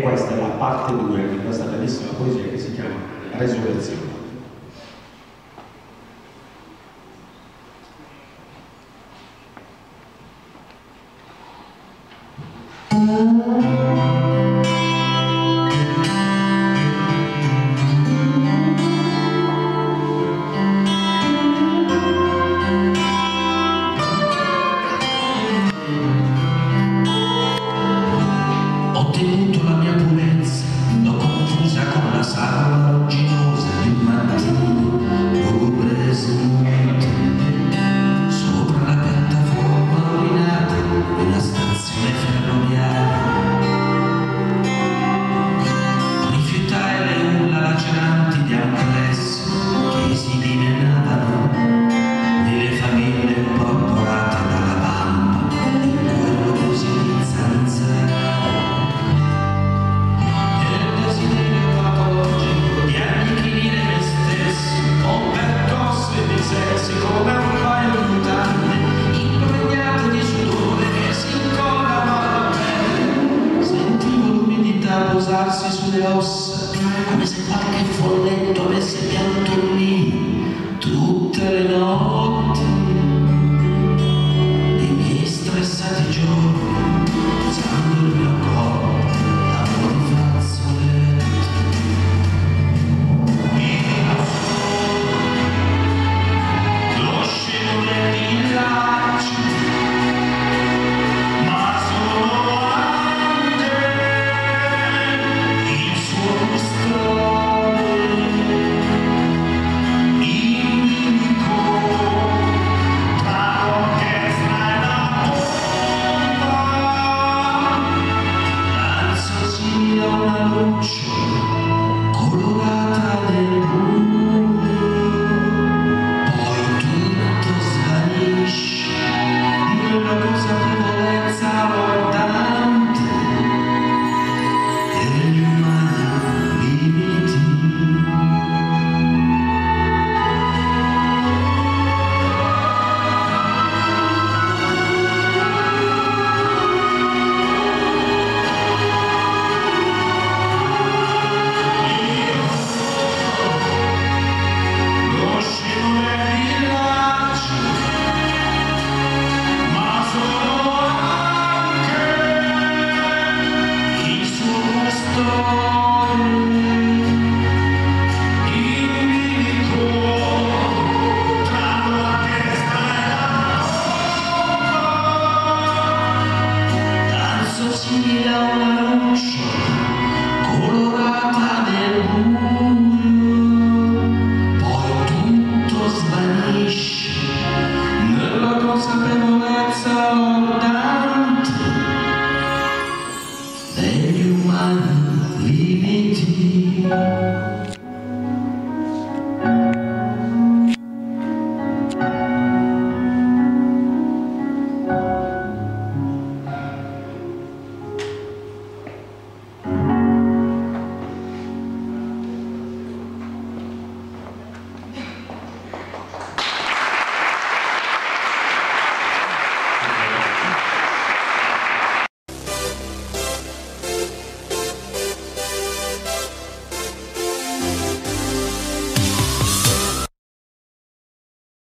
questa è la parte 2 di questa bellissima poesia che si chiama Resurrezione. Thank के थोड़ा मैं भूल Dios, a veces para que fue lento, a veces llanto en mí. Then you might leave me deep.